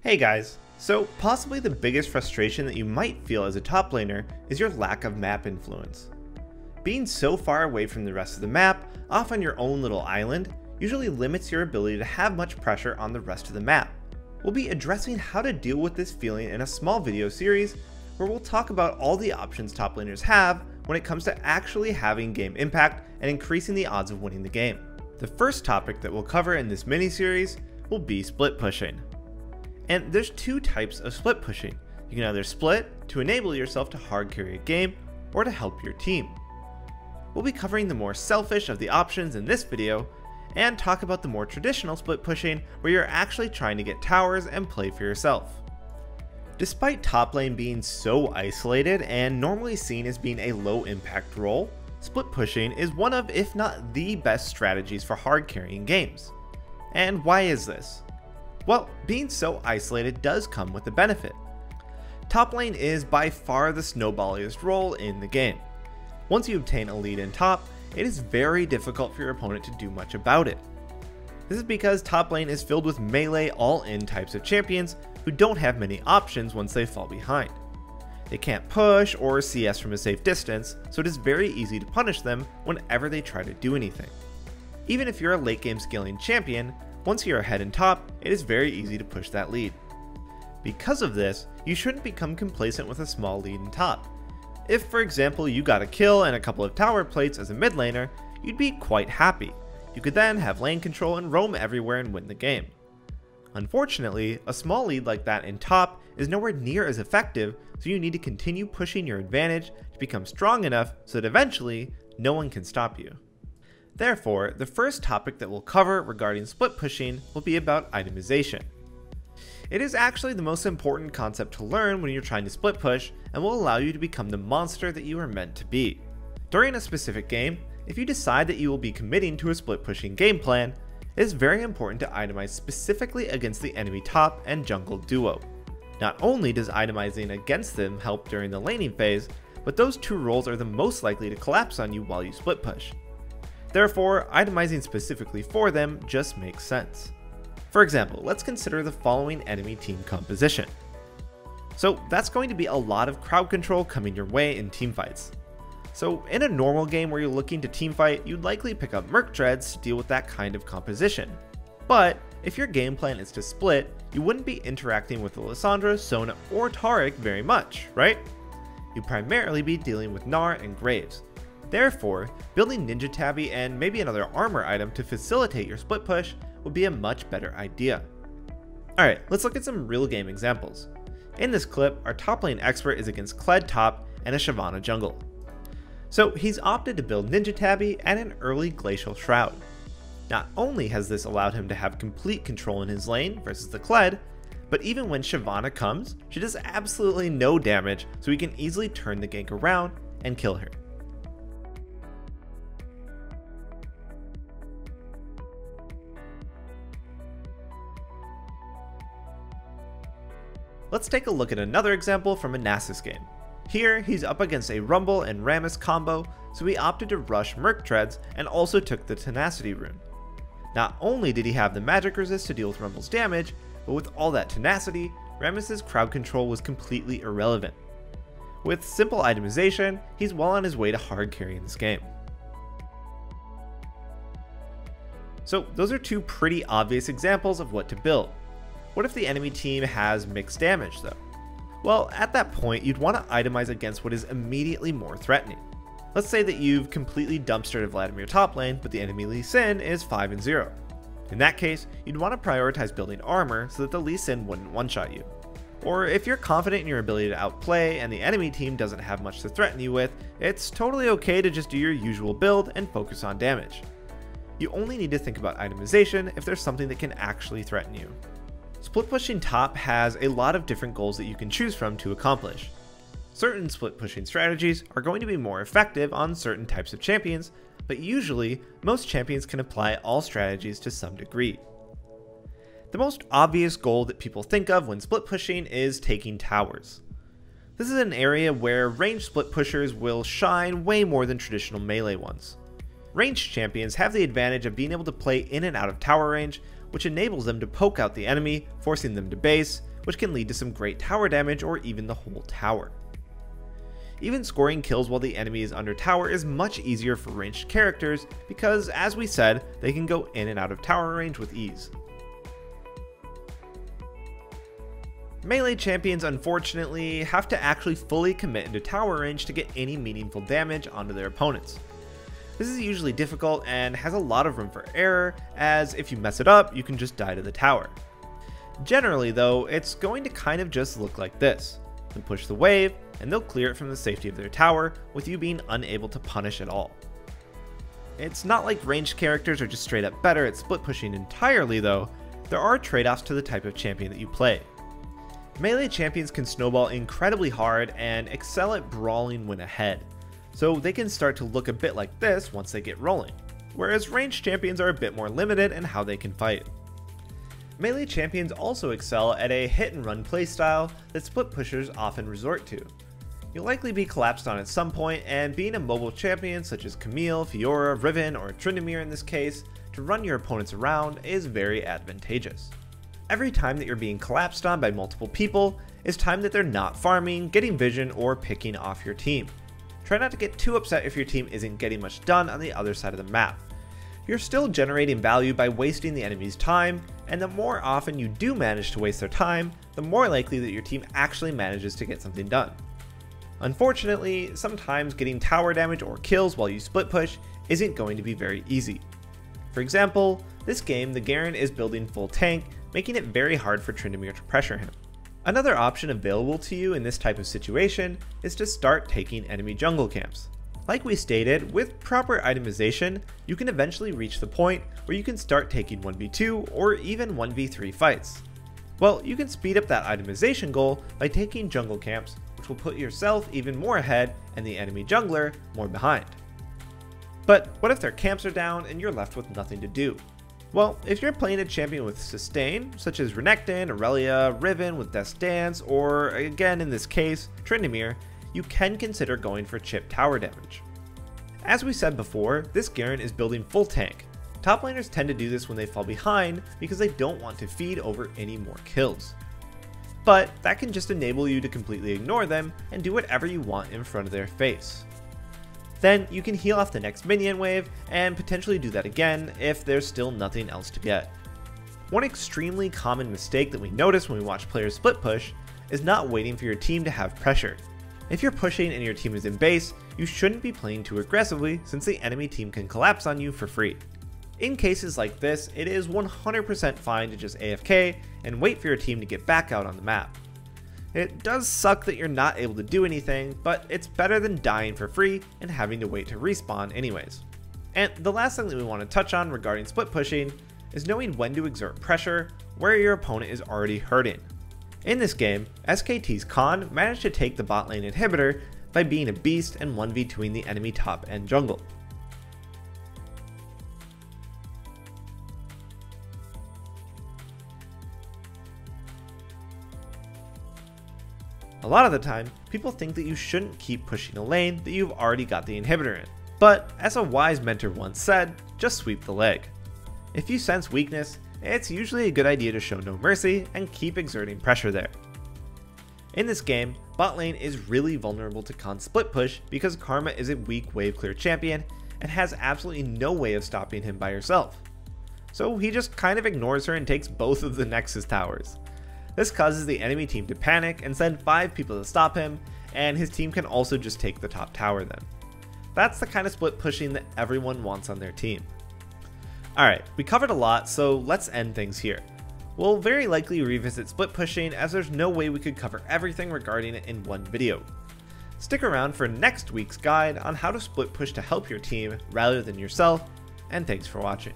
Hey guys, so possibly the biggest frustration that you might feel as a top laner is your lack of map influence. Being so far away from the rest of the map, off on your own little island, usually limits your ability to have much pressure on the rest of the map. We'll be addressing how to deal with this feeling in a small video series where we'll talk about all the options top laners have when it comes to actually having game impact and increasing the odds of winning the game. The first topic that we'll cover in this mini series will be split pushing. And there's two types of split pushing. You can either split to enable yourself to hard carry a game or to help your team. We'll be covering the more selfish of the options in this video and talk about the more traditional split pushing where you're actually trying to get towers and play for yourself. Despite top lane being so isolated and normally seen as being a low impact role, split pushing is one of if not the best strategies for hard carrying games. And why is this? Well, being so isolated does come with a benefit. Top lane is by far the snowballiest role in the game. Once you obtain a lead in top, it is very difficult for your opponent to do much about it. This is because top lane is filled with melee all-in types of champions who don't have many options once they fall behind. They can't push or CS from a safe distance, so it is very easy to punish them whenever they try to do anything. Even if you're a late game scaling champion, once you're ahead in top, it is very easy to push that lead. Because of this, you shouldn't become complacent with a small lead in top. If, for example, you got a kill and a couple of tower plates as a mid laner, you'd be quite happy. You could then have lane control and roam everywhere and win the game. Unfortunately, a small lead like that in top is nowhere near as effective, so you need to continue pushing your advantage to become strong enough so that eventually, no one can stop you. Therefore, the first topic that we'll cover regarding split pushing will be about itemization. It is actually the most important concept to learn when you're trying to split push and will allow you to become the monster that you are meant to be. During a specific game, if you decide that you will be committing to a split pushing game plan, it is very important to itemize specifically against the enemy top and jungle duo. Not only does itemizing against them help during the laning phase, but those two roles are the most likely to collapse on you while you split push. Therefore, itemizing specifically for them just makes sense. For example, let's consider the following enemy team composition. So that's going to be a lot of crowd control coming your way in teamfights. So in a normal game where you're looking to teamfight, you'd likely pick up Merc Treads to deal with that kind of composition. But if your game plan is to split, you wouldn't be interacting with the Lissandra, Sona, or Taric very much, right? You'd primarily be dealing with Gnar and Graves, Therefore, building Ninja Tabi and maybe another armor item to facilitate your split push would be a much better idea. Alright, let's look at some real game examples. In this clip, our top lane expert is against Kled top and a Shyvana jungle. So he's opted to build Ninja Tabi and an early Glacial Shroud. Not only has this allowed him to have complete control in his lane versus the Kled, but even when Shyvana comes, she does absolutely no damage so he can easily turn the gank around and kill her. Let's take a look at another example from a Nasus game. Here, he's up against a Rumble and Rammus combo, so he opted to rush Merc Treads and also took the Tenacity rune. Not only did he have the magic resist to deal with Rumble's damage, but with all that tenacity, Rammus's crowd control was completely irrelevant. With simple itemization, he's well on his way to hard carrying this game. So those are two pretty obvious examples of what to build. What if the enemy team has mixed damage though? Well, at that point, you'd want to itemize against what is immediately more threatening. Let's say that you've completely dumpstered Vladimir top lane, but the enemy Lee Sin is 5 and 0. In that case, you'd want to prioritize building armor so that the Lee Sin wouldn't one-shot you. Or if you're confident in your ability to outplay and the enemy team doesn't have much to threaten you with, it's totally okay to just do your usual build and focus on damage. You only need to think about itemization if there's something that can actually threaten you. Split pushing top has a lot of different goals that you can choose from to accomplish. Certain split pushing strategies are going to be more effective on certain types of champions, but usually, most champions can apply all strategies to some degree. The most obvious goal that people think of when split pushing is taking towers. This is an area where ranged split pushers will shine way more than traditional melee ones. Ranged champions have the advantage of being able to play in and out of tower range, which enables them to poke out the enemy, forcing them to base, which can lead to some great tower damage or even the whole tower. Even scoring kills while the enemy is under tower is much easier for ranged characters because, as we said, they can go in and out of tower range with ease. Melee champions unfortunately have to actually fully commit into tower range to get any meaningful damage onto their opponents. This is usually difficult and has a lot of room for error, as if you mess it up, you can just die to the tower. Generally though, it's going to kind of just look like this. You push the wave, and they'll clear it from the safety of their tower, with you being unable to punish at all. It's not like ranged characters are just straight up better at split pushing entirely though, there are trade-offs to the type of champion that you play. Melee champions can snowball incredibly hard and excel at brawling when ahead, so they can start to look a bit like this once they get rolling, whereas ranged champions are a bit more limited in how they can fight. Melee champions also excel at a hit and run playstyle that split pushers often resort to. You'll likely be collapsed on at some point, and being a mobile champion such as Camille, Fiora, Riven, or Tryndamere in this case, to run your opponents around is very advantageous. Every time that you're being collapsed on by multiple people is time that they're not farming, getting vision, or picking off your team. Try not to get too upset if your team isn't getting much done on the other side of the map. You're still generating value by wasting the enemy's time, and the more often you do manage to waste their time, the more likely that your team actually manages to get something done. Unfortunately, sometimes getting tower damage or kills while you split push isn't going to be very easy. For example, this game the Garen is building full tank making it very hard for Tryndamere to pressure him. Another option available to you in this type of situation is to start taking enemy jungle camps. Like we stated, with proper itemization, you can eventually reach the point where you can start taking 1v2 or even 1v3 fights. Well, you can speed up that itemization goal by taking jungle camps, which will put yourself even more ahead and the enemy jungler more behind. But what if their camps are down and you're left with nothing to do? Well, if you're playing a champion with sustain, such as Renekton, Irelia, Riven with Death's Dance, or again in this case, Tryndamere, you can consider going for chip tower damage. As we said before, this Garen is building full tank. Top laners tend to do this when they fall behind because they don't want to feed over any more kills. But that can just enable you to completely ignore them and do whatever you want in front of their face. Then you can heal off the next minion wave and potentially do that again if there's still nothing else to get. One extremely common mistake that we notice when we watch players split push is not waiting for your team to have pressure. If you're pushing and your team is in base, you shouldn't be playing too aggressively since the enemy team can collapse on you for free. In cases like this, it is 100% fine to just AFK and wait for your team to get back out on the map. It does suck that you're not able to do anything, but it's better than dying for free and having to wait to respawn anyways. And the last thing that we want to touch on regarding split pushing is knowing when to exert pressure where your opponent is already hurting. In this game, SKT's Khan managed to take the bot lane inhibitor by being a beast and 1v2ing the enemy top and jungle. A lot of the time, people think that you shouldn't keep pushing a lane that you've already got the inhibitor in. But, as a wise mentor once said, just sweep the leg. If you sense weakness, it's usually a good idea to show no mercy and keep exerting pressure there. In this game, bot lane is really vulnerable to Khan's split push because Karma is a weak wave clear champion and has absolutely no way of stopping him by herself. So he just kind of ignores her and takes both of the Nexus towers. This causes the enemy team to panic and send 5 people to stop him, and his team can also just take the top tower then. That's the kind of split pushing that everyone wants on their team. Alright, we covered a lot, so let's end things here. We'll very likely revisit split pushing as there's no way we could cover everything regarding it in one video. Stick around for next week's guide on how to split push to help your team rather than yourself, and thanks for watching.